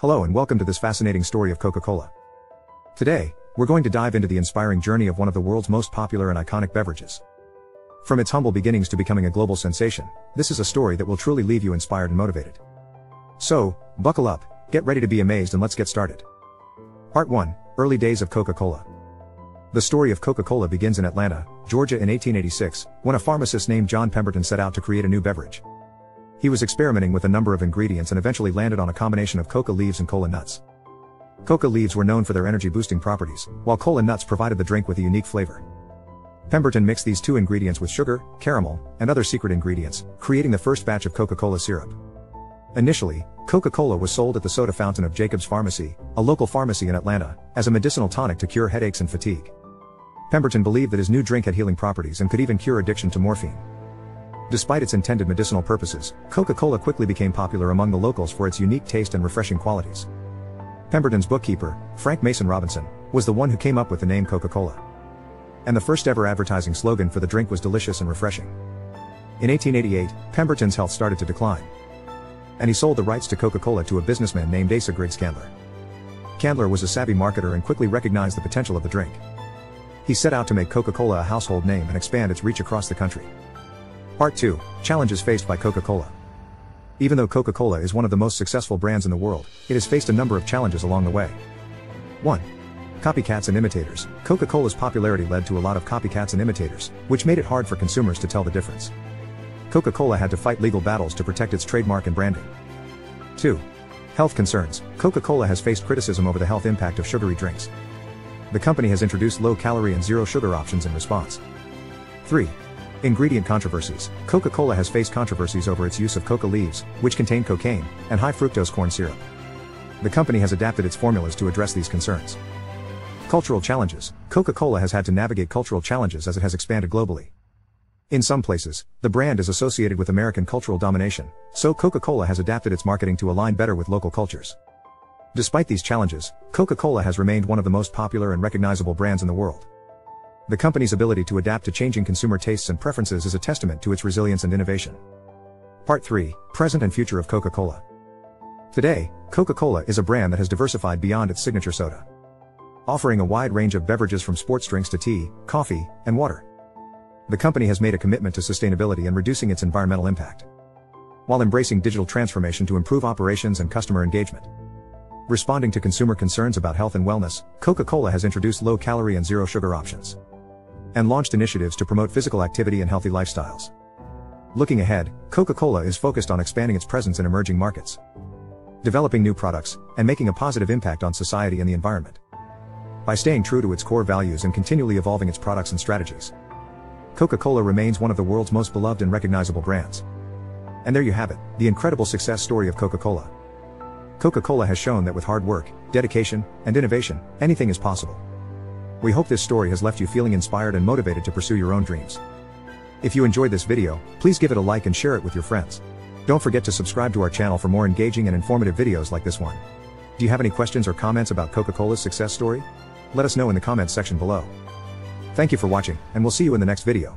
Hello and welcome to this fascinating story of Coca-Cola. Today, we're going to dive into the inspiring journey of one of the world's most popular and iconic beverages. From its humble beginnings to becoming a global sensation, this is a story that will truly leave you inspired and motivated. So, buckle up, get ready to be amazed and let's get started. Part 1, Early Days of Coca-Cola. The story of Coca-Cola begins in Atlanta, Georgia in 1886, when a pharmacist named John Pemberton set out to create a new beverage. He was experimenting with a number of ingredients and eventually landed on a combination of coca leaves and cola nuts. Coca leaves were known for their energy boosting properties, while cola nuts provided the drink with a unique flavor. Pemberton mixed these two ingredients with sugar, caramel, and other secret ingredients, creating the first batch of Coca-Cola syrup. Initially, Coca-Cola was sold at the soda fountain of Jacob's Pharmacy, a local pharmacy in Atlanta, as a medicinal tonic to cure headaches and fatigue. Pemberton believed that his new drink had healing properties and could even cure addiction to morphine. Despite its intended medicinal purposes, Coca-Cola quickly became popular among the locals for its unique taste and refreshing qualities. Pemberton's bookkeeper, Frank Mason Robinson, was the one who came up with the name Coca-Cola. And the first ever advertising slogan for the drink was delicious and refreshing. In 1888, Pemberton's health started to decline. And he sold the rights to Coca-Cola to a businessman named Asa Griggs Candler. Candler was a savvy marketer and quickly recognized the potential of the drink. He set out to make Coca-Cola a household name and expand its reach across the country. Part 2 Challenges faced by Coca Cola. Even though Coca Cola is one of the most successful brands in the world, it has faced a number of challenges along the way. 1. Copycats and imitators. Coca Cola's popularity led to a lot of copycats and imitators, which made it hard for consumers to tell the difference. Coca Cola had to fight legal battles to protect its trademark and branding. 2. Health concerns. Coca Cola has faced criticism over the health impact of sugary drinks. The company has introduced low calorie and zero sugar options in response. 3. Ingredient controversies. Coca-Cola has faced controversies over its use of coca leaves, which contain cocaine, and high fructose corn syrup. The company has adapted its formulas to address these concerns. Cultural challenges. Coca-Cola has had to navigate cultural challenges as it has expanded globally. In some places, the brand is associated with American cultural domination, so Coca-Cola has adapted its marketing to align better with local cultures. Despite these challenges, Coca-Cola has remained one of the most popular and recognizable brands in the world. The company's ability to adapt to changing consumer tastes and preferences is a testament to its resilience and innovation. Part 3 Present and Future of Coca Cola. Today, Coca Cola is a brand that has diversified beyond its signature soda. Offering a wide range of beverages from sports drinks to tea, coffee, and water. The company has made a commitment to sustainability and reducing its environmental impact. While embracing digital transformation to improve operations and customer engagement. Responding to consumer concerns about health and wellness, Coca Cola has introduced low calorie and zero sugar options and launched initiatives to promote physical activity and healthy lifestyles. Looking ahead, Coca-Cola is focused on expanding its presence in emerging markets, developing new products, and making a positive impact on society and the environment. By staying true to its core values and continually evolving its products and strategies, Coca-Cola remains one of the world's most beloved and recognizable brands. And there you have it, the incredible success story of Coca-Cola. Coca-Cola has shown that with hard work, dedication, and innovation, anything is possible. We hope this story has left you feeling inspired and motivated to pursue your own dreams. If you enjoyed this video, please give it a like and share it with your friends. Don't forget to subscribe to our channel for more engaging and informative videos like this one. Do you have any questions or comments about Coca-Cola's success story? Let us know in the comments section below. Thank you for watching, and we'll see you in the next video.